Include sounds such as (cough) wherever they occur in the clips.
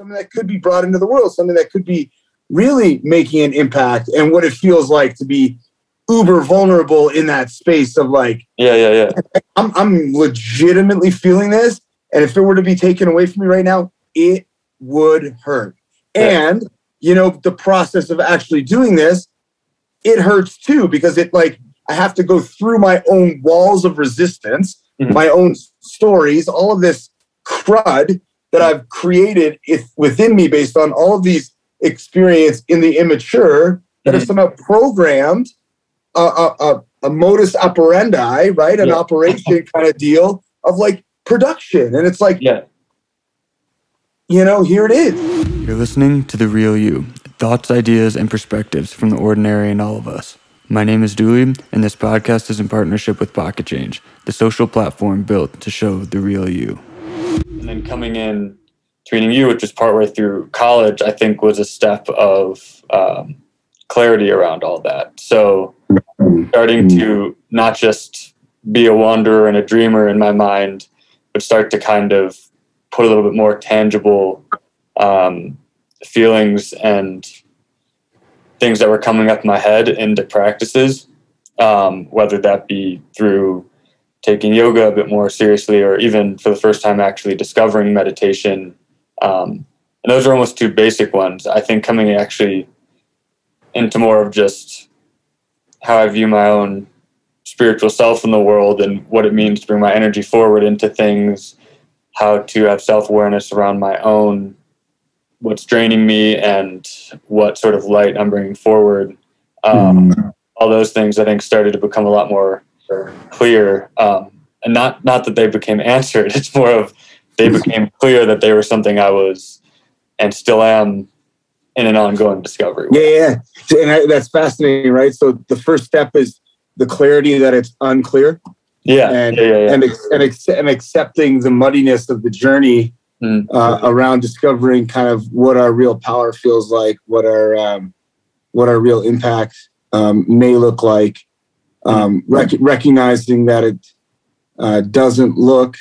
something that could be brought into the world, something that could be really making an impact and what it feels like to be uber vulnerable in that space of like, yeah, yeah, yeah. I'm, I'm legitimately feeling this. And if it were to be taken away from me right now, it would hurt. Yeah. And, you know, the process of actually doing this, it hurts too, because it like, I have to go through my own walls of resistance, mm-hmm. my own stories, all of this crud that I've created if, within me based on all of these experience in the immature that mm-hmm. are somehow programmed a, a, a, a modus operandi, right? An yeah. operation (laughs) kind of deal of like production. And it's like, yeah. you know, here it is. You're listening to The Real You thoughts, ideas, and perspectives from the ordinary in all of us. My name is Dooley, and this podcast is in partnership with Pocket Change, the social platform built to show the real you. And then coming in Treating you, which was partway through college, I think was a step of um, clarity around all that. So starting to not just be a wanderer and a dreamer in my mind, but start to kind of put a little bit more tangible um, feelings and things that were coming up in my head into practices, um, whether that be through taking yoga a bit more seriously or even for the first time actually discovering meditation um, and those are almost two basic ones. I think coming actually into more of just how I view my own spiritual self in the world and what it means to bring my energy forward into things, how to have self awareness around my own, what's draining me, and what sort of light I'm bringing forward. Um, mm. All those things I think started to become a lot more clear. Um, and not not that they became answered. (laughs) It's more of they became clear that they were something I was and still am in an ongoing discovery. Yeah, yeah, and I, that's fascinating, right? So the first step is the clarity that it's unclear. Yeah, and yeah, yeah, yeah. and and, and accepting the muddiness of the journey mm. uh, around discovering kind of what our real power feels like, what our um, what our real impact um, may look like. Um, rec- recognizing that it uh, doesn't look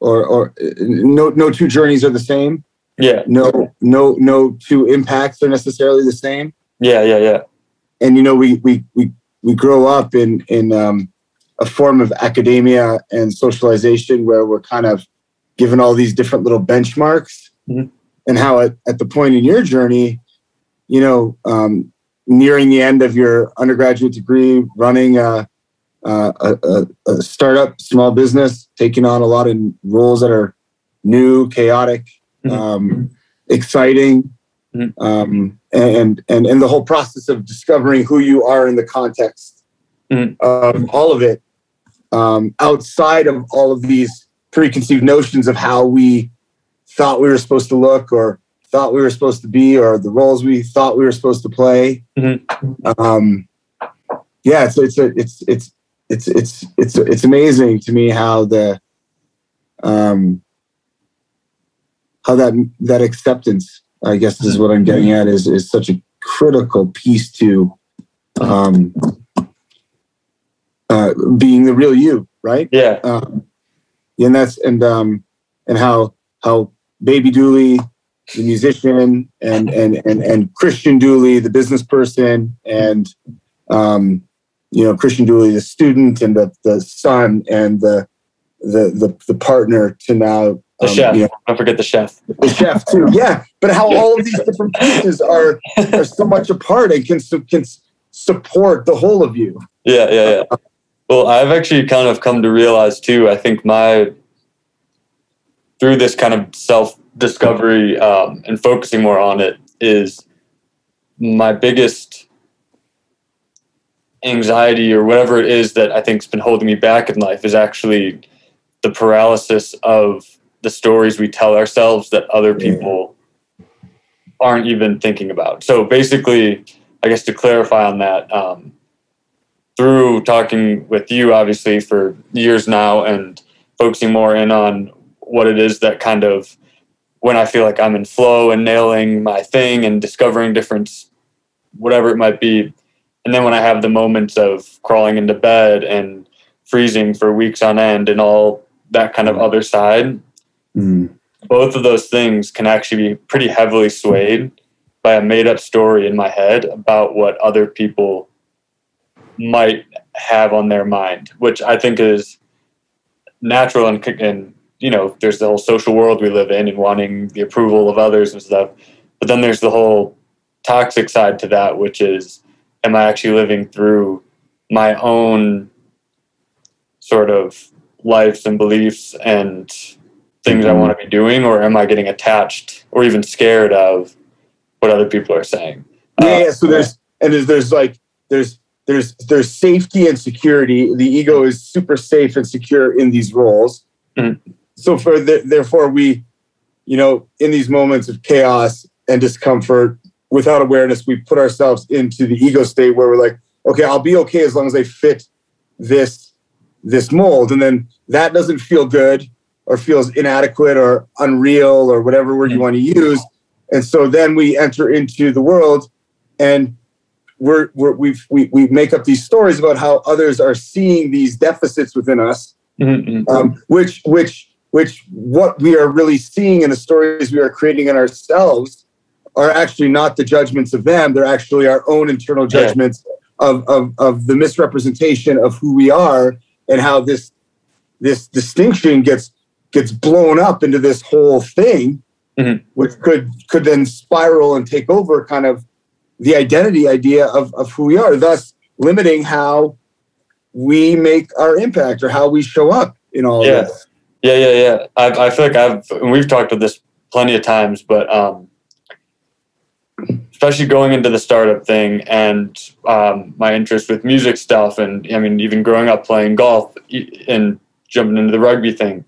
or or no no two journeys are the same. Yeah. No no no two impacts are necessarily the same. Yeah, yeah, yeah. And you know we we we we grow up in in um, a form of academia and socialization where we're kind of given all these different little benchmarks mm-hmm. and how at, at the point in your journey you know um, nearing the end of your undergraduate degree running a, uh, a, a, startup, small business, taking on a lot of roles that are new, chaotic, mm-hmm. um, exciting, mm-hmm. um, and and and the whole process of discovering who you are in the context mm-hmm. of all of it, um, outside of all of these preconceived notions of how we thought we were supposed to look or thought we were supposed to be or the roles we thought we were supposed to play. Mm-hmm. Um, yeah, so it's a it's it's it's it's it's it's amazing to me how the um how that that acceptance i guess is what i'm getting at is is such a critical piece to um uh being the real you right yeah um, and that's and um and how how baby dooley the musician and and and and christian dooley the business person and um you know Christian Dooley, the student and the the son and the the the, the partner to now the um, chef. You know, Don't forget the chef. The chef too. Yeah, but how all of these different pieces are are so much apart and can can support the whole of you. Yeah, yeah, yeah. Well, I've actually kind of come to realize too. I think my through this kind of self discovery um, and focusing more on it is my biggest anxiety or whatever it is that I think's been holding me back in life is actually the paralysis of the stories we tell ourselves that other people aren't even thinking about. So basically, I guess to clarify on that, um, through talking with you, obviously for years now, and focusing more in on what it is that kind of when I feel like I'm in flow and nailing my thing and discovering different whatever it might be, and then when I have the moments of crawling into bed and freezing for weeks on end and all that kind of other side, mm. both of those things can actually be pretty heavily swayed by a made up story in my head about what other people might have on their mind, which I think is natural and, and you know, there's the whole social world we live in and wanting the approval of others and stuff. But then there's the whole toxic side to that, which is, am I actually living through my own sort of lives and beliefs and things I mm-hmm. want to be doing, or am I getting attached or even scared of what other people are saying? Yeah, uh, yeah. So there's and there's, there's like there's there's there's safety and security. The ego is super safe and secure in these roles. Mm-hmm. So for the, therefore we, you know, in these moments of chaos and discomfort, without awareness, we put ourselves into the ego state where we're like, okay, I'll be okay as long as I fit this this mold, and then that doesn't feel good or feels inadequate or unreal or whatever word you want to use, and so then we enter into the world and we're, we're we've, we, we make up these stories about how others are seeing these deficits within us, mm-hmm. um, which which which what we are really seeing in the stories we are creating in ourselves are actually not the judgments of them; they're actually our own internal judgments yeah. of, of of the misrepresentation of who we are and how this this distinction gets gets blown up into this whole thing, mm-hmm. which could could then spiral and take over kind of the identity idea of, of who we are, thus limiting how we make our impact or how we show up in all yeah. this. Yeah, yeah, yeah. I, I feel like I've, we've talked about this plenty of times, but um, especially going into the startup thing and um, my interest with music stuff, and I mean, even growing up playing golf and jumping into the rugby thing,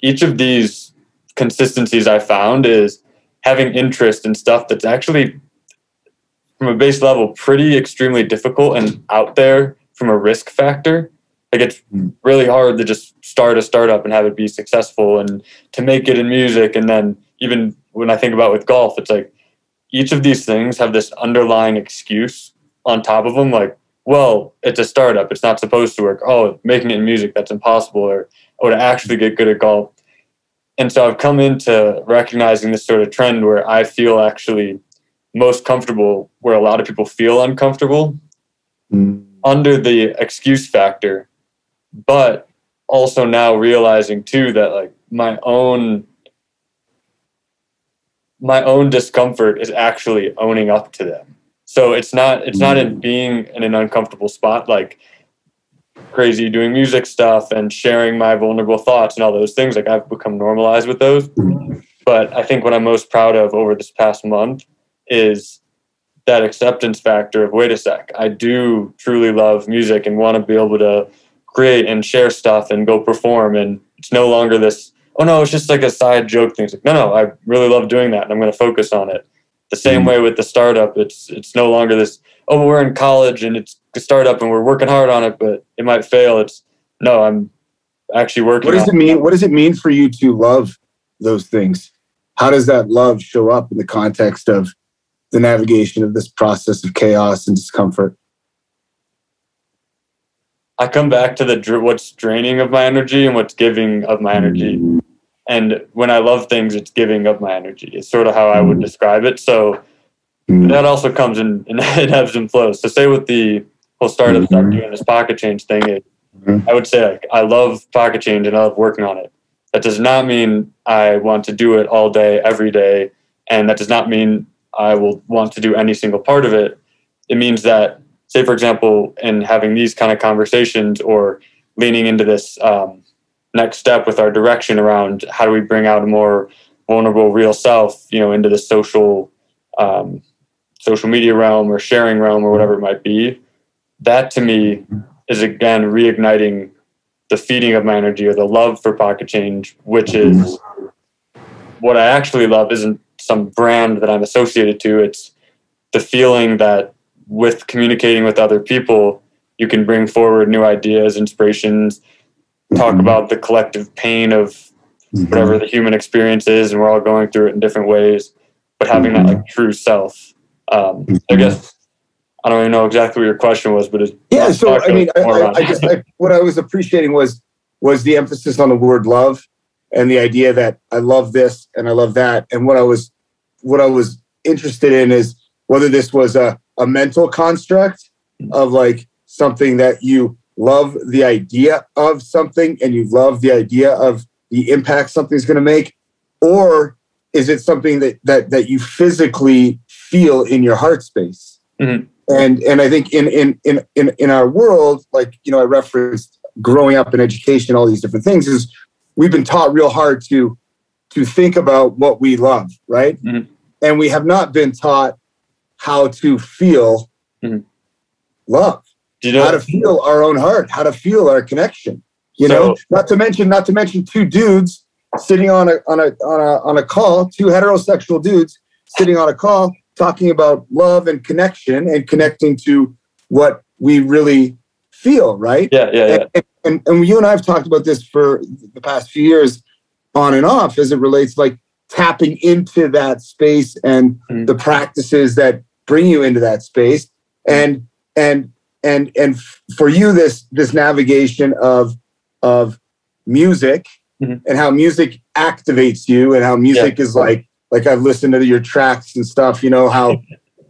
each of these consistencies I found is having interest in stuff that's actually from a base level pretty extremely difficult and out there from a risk factor. Like it's really hard to just start a startup and have it be successful and to make it in music. And then even when I think about with golf, it's like each of these things have this underlying excuse on top of them. Like, well, it's a startup. It's not supposed to work. Oh, making it in music, that's impossible. Or, or to actually get good at golf. And so I've come into recognizing this sort of trend where I feel actually most comfortable where a lot of people feel uncomfortable mm. under the excuse factor but also now realizing too that like my own my own discomfort is actually owning up to them. So it's not it's not in mm. being in an uncomfortable spot like crazy doing music stuff and sharing my vulnerable thoughts and all those things. Like i've become normalized with those. But i think what i'm most proud of over this past month is that acceptance factor of wait a sec, I do truly love music and want to be able to create and share stuff and go perform. And it's no longer this, oh no, it's just like a side joke thing. It's like, no, no, I really love doing that and I'm going to focus on it. The same mm-hmm. way with the startup, it's it's no longer this, oh, we're in college and it's a startup and we're working hard on it, but it might fail. It's no, I'm actually working. What does it mean? What does it mean for you to love those things? How does that love show up in the context of the navigation of this process of chaos and discomfort? I come back to the what's draining of my energy and what's giving of my energy. Mm-hmm. And when I love things, it's giving of my energy. It's sort of how I would mm-hmm. describe it. So mm-hmm. that also comes in, in (laughs) it ebbs and flows. So say with the whole startup mm-hmm. stuff doing this pocket change thing, it, mm-hmm. I would say like I love pocket change and I love working on it. That does not mean I want to do it all day, every day. And that does not mean I will want to do any single part of it. It means that, say, for example, in having these kind of conversations or leaning into this um, next step with our direction around how do we bring out a more vulnerable, real self, you know, into the social um, social media realm or sharing realm or whatever it might be. That to me is again reigniting the feeding of my energy or the love for pocket change, which is what I actually love isn't some brand that I'm associated to. It's the feeling that with communicating with other people, you can bring forward new ideas, inspirations, talk mm-hmm. about the collective pain of mm-hmm. whatever the human experience is, and we're all going through it in different ways. But having mm-hmm. that like true self, um, I mm-hmm. guess I don't even know exactly what your question was, but yeah. So I mean, I, I, I just I, what I was appreciating was was the emphasis on the word love and the idea that I love this and I love that. And what I was what I was interested in is whether this was a, a mental construct of like something that you love the idea of something and you love the idea of the impact something's going to make or is it something that that that you physically feel in your heart space Mhm. and and i think in in in in, in our world like you know i referenced growing up in education all these different things is we've been taught real hard to to think about what we love right Mhm. and we have not been taught how to feel Mhm. love Do you know? how to feel our own heart, how to feel our connection. You know, not to mention, not to mention two dudes sitting on a on a on a on a call, two heterosexual dudes sitting on a call talking about love and connection and connecting to what we really feel, right? yeah, yeah, yeah. And, and, and you and I have talked about this for the past few years on and off as it relates like tapping into that space and Mhm. the practices that bring you into that space. And and and and for you this this navigation of of music Mhm. and how music activates you and how music is like like I've listened to your tracks and stuff you know how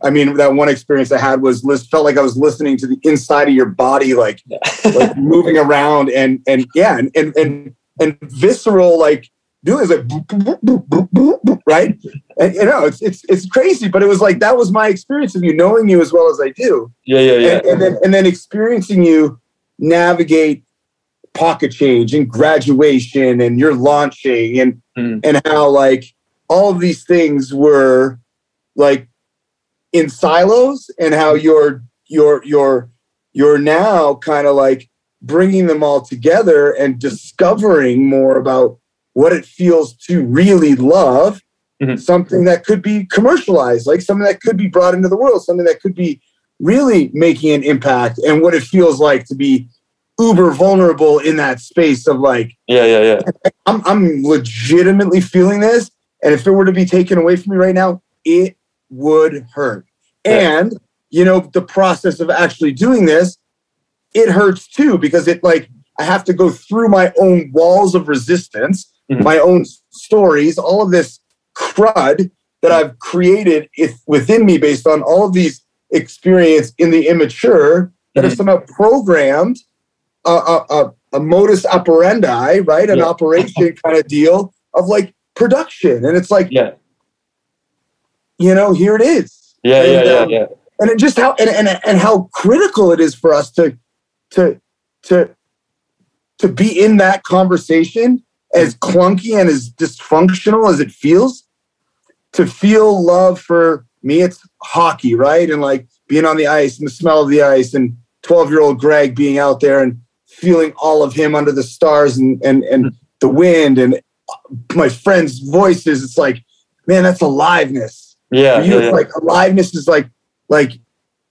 I mean that one experience I had was felt like I was listening to the inside of your body like like moving around and and yeah and and and, and visceral like doing it's like boop, boop, boop, boop, boop, boop, right and you know it's it's it's crazy but it was like that was my experience of you knowing you as well as I do yeah, yeah, yeah. and, and then and then experiencing you navigate pocket change and graduation and your launching and Mm. and how like all of these things were like in silos and how you're you're you're you're now kind of like bringing them all together and discovering more about what it feels to really love Mhm. something that could be commercialized like something that could be brought into the world something that could be really making an impact and what it feels like to be uber vulnerable in that space of like yeah, yeah, yeah. I'm I'm legitimately feeling this, and if it were to be taken away from me right now, it would hurt. Yeah. And you know, the process of actually doing this, it hurts too because it like I have to go through my own walls of resistance, Mhm. my own stories, all of this crud that I've created if, within me based on all of these experience in the immature that have Mhm. somehow programmed a, a, a, a modus operandi, right? An Yeah. operation (laughs) kind of deal of like production. And it's like, Yeah. you know, here it is. Yeah, yeah, And, yeah, um, yeah. And it just how and, and and how critical it is for us to to to to be in that conversation as clunky and as dysfunctional as it feels to feel love for me it's hockey right and like being on the ice and the smell of the ice and 12 year old greg being out there and feeling all of him under the stars and and and the wind and my friends voices it's like man that's aliveness Yeah, for you yeah, yeah. like aliveness is like like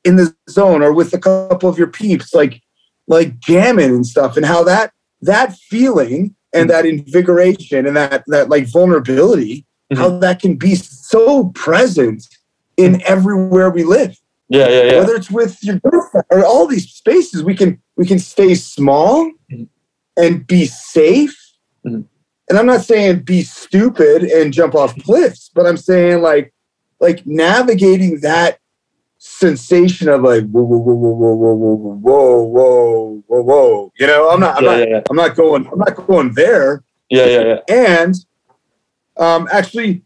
in the zone or with a couple of your peeps like like jamming and stuff and how that that feeling and that invigoration and that that like vulnerability how that can be so present in everywhere we live yeah, yeah, yeah. whether it's with your girlfriend or all these spaces we can we can stay small Mhm. and be safe Mhm. and i'm not saying be stupid and jump off cliffs but i'm saying like like navigating that sensation of like whoa whoa whoa whoa whoa whoa whoa whoa whoa whoa you know i'm not i'm yeah, not yeah, yeah. i'm not going i'm not going there Yeah, yeah, yeah. and um, actually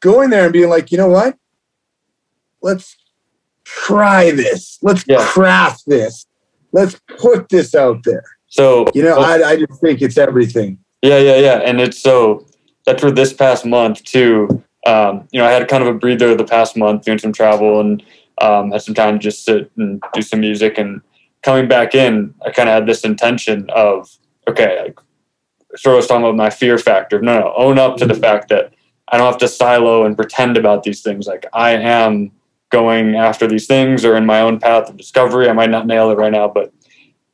going there and being like, you know what? Let's try this. Let's craft this. Let's put this out there. So You know, well, I, I just think it's everything. Yeah, yeah, yeah. And it's so that's for this past month too. Um, you know, I had kind of a breather the past month doing some travel and um, had some time to just sit and do some music. And coming back in, I kind of had this intention of, okay, like, sort of was talking about my fear factor. No, no, own up to the fact that I don't have to silo and pretend about these things. Like I am going after these things or in my own path of discovery. I might not nail it right now, but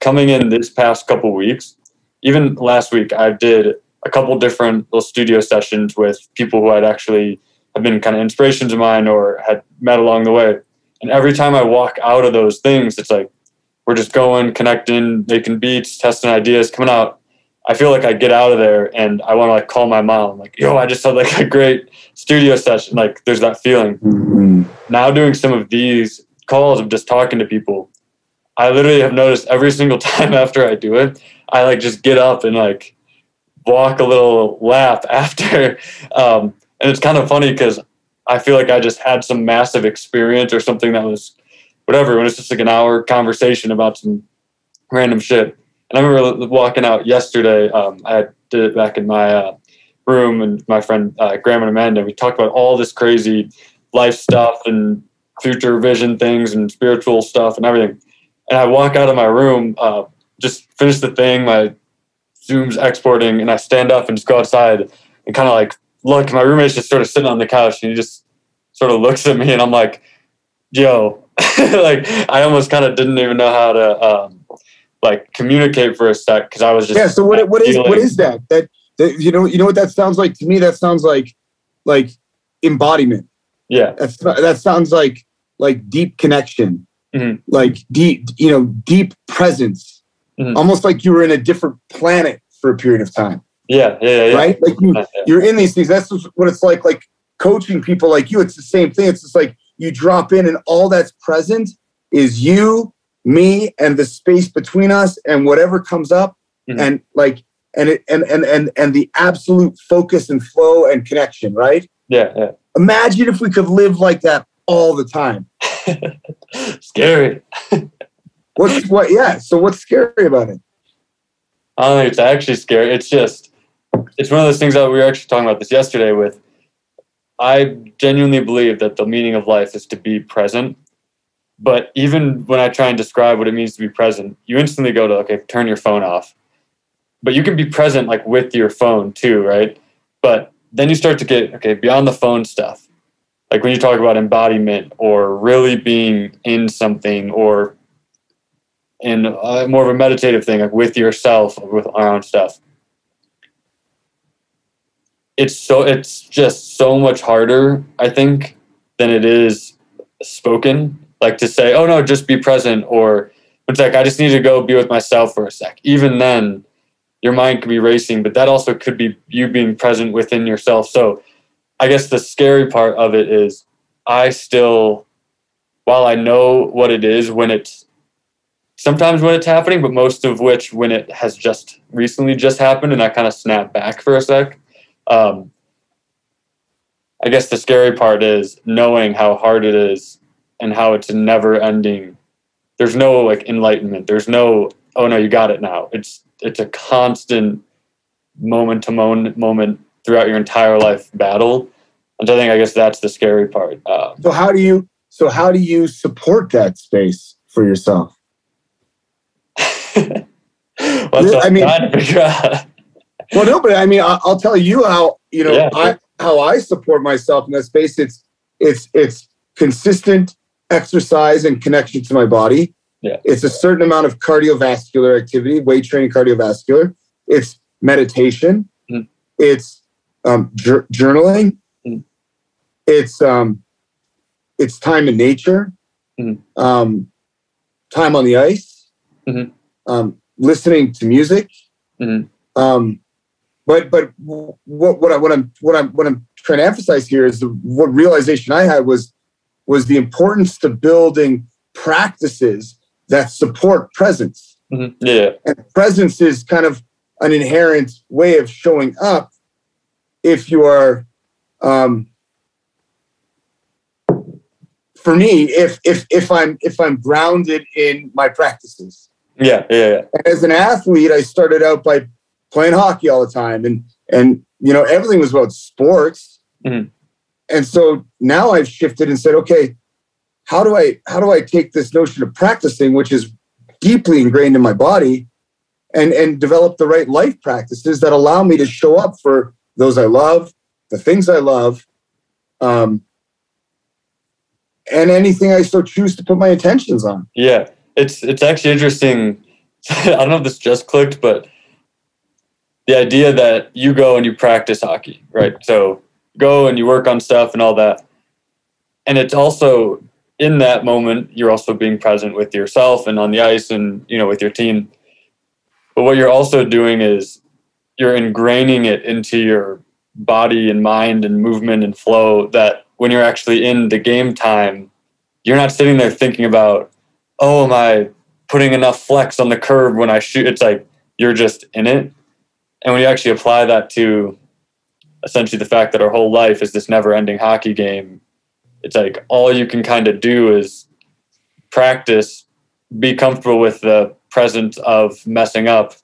coming in this past couple weeks, even last week, I did a couple different little studio sessions with people who had actually have been kind of inspirations of mine or had met along the way. And every time I walk out of those things, it's like we're just going, connecting, making beats, testing ideas, coming out. I feel like I get out of there and I want to like call my mom. Like, yo, I just had like a great studio session. Like, there's that feeling. Mm-hmm. Now doing some of these calls of just talking to people, I literally have noticed every single (laughs) time after I do it, I like just get up and like walk a little lap (laughs) after. Um, and it's kind of funny because I feel like I just had some massive experience or something that was whatever. When it's just like an hour conversation about some random shit. And I remember walking out yesterday. Um, I did it back in my uh, room, and my friend uh, Graham and Amanda. We talked about all this crazy life stuff and future vision things and spiritual stuff and everything. And I walk out of my room, uh, just finish the thing. My Zoom's exporting, and I stand up and just go outside and kind of like look. My roommate's just sort of sitting on the couch, and he just sort of looks at me, and I'm like, "Yo," (laughs) like I almost kind of didn't even know how to um, like communicate for a sec because I was just yeah. So what what is what is that? That that you know you know what that sounds like to me. That sounds like like embodiment. yeah That's that sounds like like deep connection, Mhm. like deep you know deep presence, Mhm. almost like you were in a different planet for a period of time, yeah yeah yeah, right? Like you, you're in these things. That's what it's like. Like coaching people like you, it's the same thing. It's just like you drop in, and all that's present is you, me, and the space between us, and whatever comes up, Mhm. and like and it and and and and the absolute focus and flow and connection. Right? yeah yeah Imagine if we could live like that all the time. (laughs) scary. What's what? Yeah. So what's scary about it? I don't think it's actually scary. It's just, it's one of those things that we were actually talking about this yesterday with. I genuinely believe that the meaning of life is to be present. But even when I try and describe what it means to be present, you instantly go to, okay, turn your phone off. But you can be present like with your phone too, right? But then you start to get, okay, beyond the phone stuff. Like when you talk about embodiment or really being in something or in uh, more of a meditative thing, like with yourself, with our own stuff. It's so it's just so much harder, I think, than it is spoken. Like to say, "Oh no, just be present," or it's like I just need to go be with myself for a sec. Even then, your mind could be racing, but that also could be you being present within yourself. So, I guess the scary part of it is, I still, while I know what it is when it's sometimes when it's happening, but most of which when it has just recently just happened and I kind of snap back for a sec. Um, I guess the scary part is knowing how hard it is and how it's never ending. There's no like enlightenment. There's no, oh no, you got it now. It's it's a constant moment to moment moment throughout your entire life battle. And I think I guess that's the scary part. Um, So how do you? So how do you support that space for yourself? (laughs) well, I mean- Well, no, but I mean, I- I'll tell you how you know Yeah. I how I support myself in that space. It's it's it's consistent exercise and connection to my body. Yeah. It's a certain amount of cardiovascular activity, weight training, cardiovascular. It's meditation. Mhm. It's um, jour- journaling. Mhm. It's um, it's time in nature. Mhm. Um, time on the ice. Mhm. Um, listening to music. Mhm. Um, but but what what I what I'm what I'm what I'm trying to emphasize here is the what realization I had was was the importance to building practices that support presence. Mhm. Yeah, And presence is kind of an inherent way of showing up if you are um for me if if if I'm if I'm grounded in my practices yeah, yeah, yeah. as an athlete, I started out by playing hockey all the time, and and you know everything was about sports. Mhm. And so now I've shifted and said, okay, how do I how do I take this notion of practicing, which is deeply ingrained in my body, and and develop the right life practices that allow me to show up for those I love, the things I love, um, and anything I so choose to put my intentions on. Yeah, it's it's actually interesting. (laughs) I don't know if this just clicked, but the idea that you go and you practice hockey, right? Mm-hmm. So go and you work on stuff and all that, and it's also in that moment you're also being present with yourself and on the ice and you know with your team. But what you're also doing is you're ingraining it into your body and mind and movement and flow that when you're actually in the game time, you're not sitting there thinking about, oh, am I putting enough flex on the curve when I shoot? It's like you're just in it. And when you actually apply that to essentially the fact that our whole life is this never ending hockey game, it's like all you can kind of do is practice, be comfortable with the presence of messing up,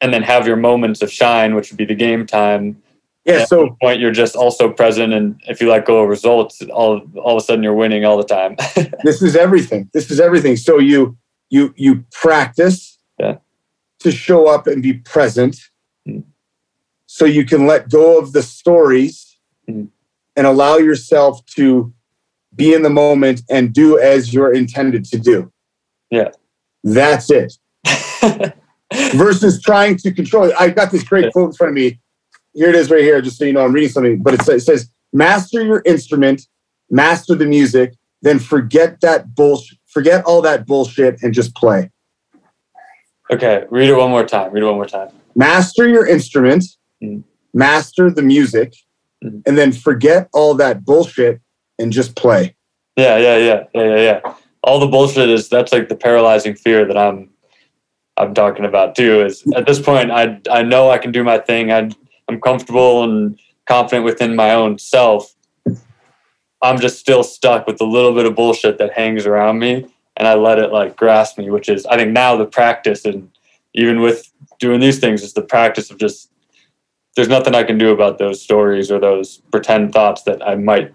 and then have your moments of shine, which would be the game time. Yeah. so point you're just also present, and if you let go of results, all all of a sudden you're winning all the time. (laughs) this is everything. This is everything. So you you you practice yeah. to show up and be present. So you can let go of the stories mm. and allow yourself to be in the moment and do as you're intended to do yeah that's it (laughs) versus trying to control it i got this great yeah. quote in front of me here it is right here just so you know i'm reading something but it says master your instrument master the music then forget that bullshit forget all that bullshit and just play. Okay, read it one more time. Read it one more time. Master your instrument, mm. master the music, mm. and then forget all that bullshit and just play. Yeah, yeah, yeah, yeah, yeah, yeah. All the bullshit is that's like the paralyzing fear that I'm I'm talking about too. Is at this point I I know I can do my thing. I I'm comfortable and confident within my own self, I'm just still stuck with the little bit of bullshit that hangs around me and I let it like grasp me, which is I think now the practice and even with doing these things is the practice of just there's nothing I can do about those stories or those pretend thoughts that I might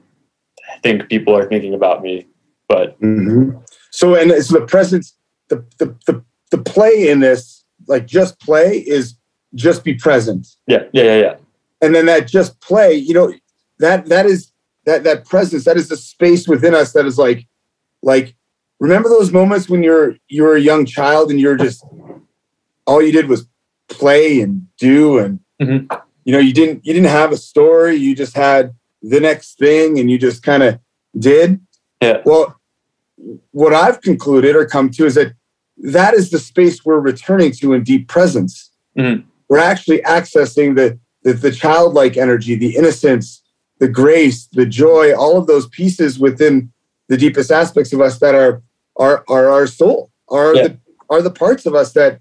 think people are thinking about me. But mm-hmm. so and it's the presence, the, the the the play in this, like just play is just be present. Yeah, yeah, yeah, yeah. And then that just play, you know, that that is that that presence that is the space within us that is like like remember those moments when you're you're a young child and you're just all you did was play and do and mm-hmm. You know you didn't you didn't have a story you just had the next thing and you just kind of did yeah well what i've concluded or come to is that that is the space we're returning to in deep presence mm-hmm. we're actually accessing the, the the childlike energy the innocence the grace, the joy, all of those pieces within the deepest aspects of us that are are are our soul, are yeah. the are the parts of us that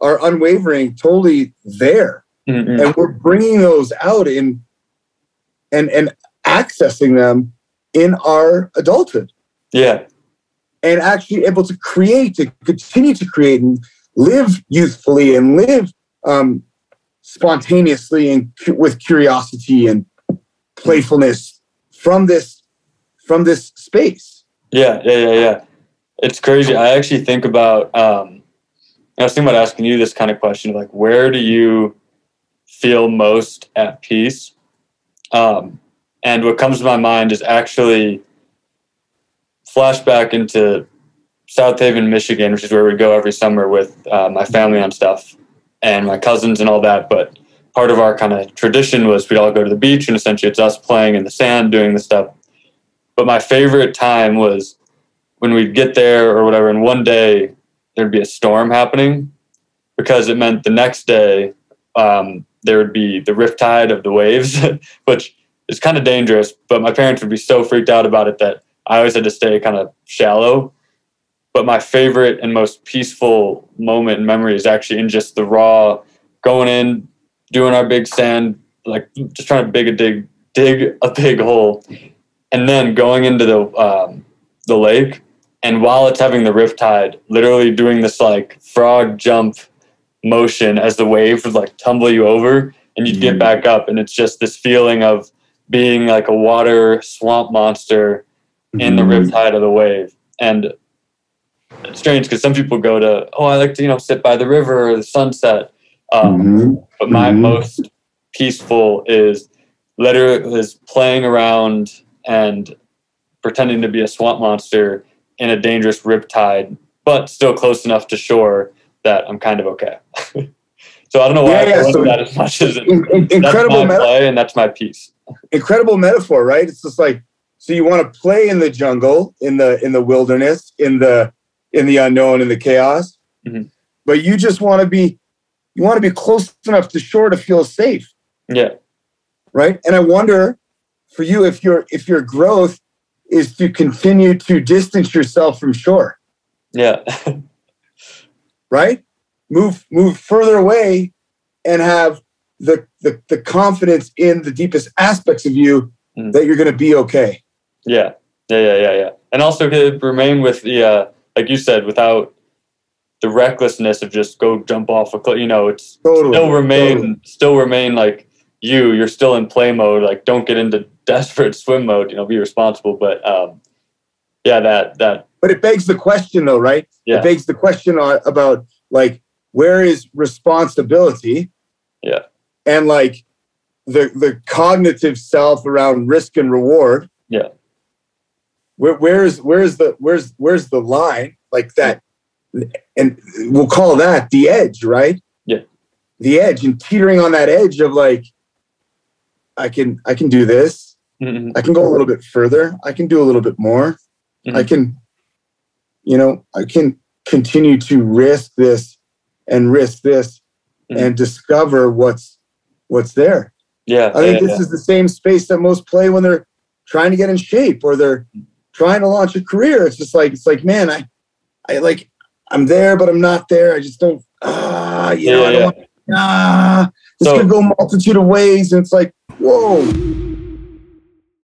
are unwavering, totally there, mm-hmm. and we're bringing those out in and and accessing them in our adulthood. Yeah, and actually able to create, to continue to create and live youthfully and live um, spontaneously and cu- with curiosity and playfulness from this from this space. Yeah, yeah, yeah, yeah. It's crazy. I actually think about um I was thinking about asking you this kind of question like where do you feel most at peace? Um and what comes to my mind is actually flashback into South Haven, Michigan, which is where we go every summer with uh, my family and stuff and my cousins and all that. But part of our kind of tradition was we'd all go to the beach and essentially it's us playing in the sand doing the stuff but my favorite time was when we'd get there or whatever and one day there'd be a storm happening because it meant the next day um, there would be the riptide of the waves (laughs) which is kind of dangerous but my parents would be so freaked out about it that i always had to stay kind of shallow but my favorite and most peaceful moment and memory is actually in just the raw going in doing our big sand, like just trying to dig a dig, dig a big hole, and then going into the um, the lake. And while it's having the riptide, literally doing this like frog jump motion as the wave would like tumble you over, and you'd get mm. back up, and it's just this feeling of being like a water swamp monster in the riptide of the wave. And it's strange because some people go to, oh, I like to, you know, sit by the river or the sunset. Um, mm-hmm. But my mm-hmm. most peaceful is literally is playing around and pretending to be a swamp monster in a dangerous riptide, but still close enough to shore that I'm kind of okay. (laughs) so I don't know why yeah, I yeah, so that as much as it, in, in, incredible my play and that's my peace. Incredible metaphor, right? It's just like so you want to play in the jungle, in the in the wilderness, in the in the unknown, in the chaos, mm-hmm. but you just want to be you want to be close enough to shore to feel safe. Yeah. Right. And I wonder for you if your if your growth is to continue to distance yourself from shore. Yeah. (laughs) right? Move move further away and have the the, the confidence in the deepest aspects of you mm. that you're going to be okay. Yeah. Yeah, yeah, yeah, yeah. And also to remain with the uh like you said without the recklessness of just go jump off a cliff, you know, it's totally, still remain totally. still remain like you, you're still in play mode, like don't get into (laughs) desperate swim mode, you know, be responsible, but um yeah, that that but it begs the question though, right? Yeah. It begs the question about like where is responsibility? Yeah. And like the the cognitive self around risk and reward. Yeah. Where, where's where's the where's where's the line like that and we'll call that the edge right yeah the edge and teetering on that edge of like i can i can do this mm-hmm. i can go a little bit further i can do a little bit more mm-hmm. i can you know i can continue to risk this and risk this mm-hmm. and discover what's what's there yeah i think yeah, this yeah. is the same space that most play when they're trying to get in shape or they're trying to launch a career. It's just like it's like, man, I I like I'm there, but I'm not there. I just don't ah, you yeah, know, I don't want ah this so, could go multitude of ways. And it's like, whoa,